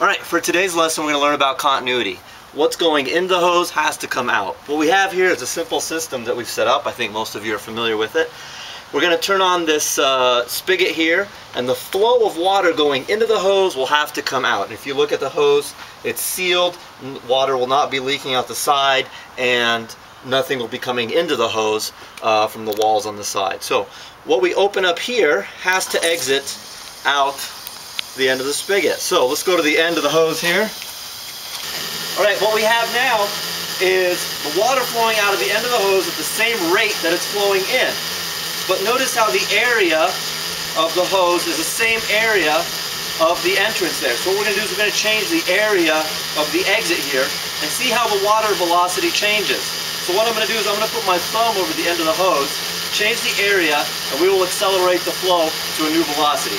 Alright, for today's lesson we're going to learn about continuity. What's going in the hose has to come out. What we have here is a simple system that we've set up. I think most of you are familiar with it. We're going to turn on this uh, spigot here and the flow of water going into the hose will have to come out. And if you look at the hose, it's sealed, water will not be leaking out the side and nothing will be coming into the hose uh, from the walls on the side. So what we open up here has to exit out the end of the spigot. So let's go to the end of the hose here. All right, what we have now is the water flowing out of the end of the hose at the same rate that it's flowing in. But notice how the area of the hose is the same area of the entrance there. So what we're going to do is we're going to change the area of the exit here and see how the water velocity changes. So what I'm going to do is I'm going to put my thumb over the end of the hose, change the area, and we will accelerate the flow to a new velocity.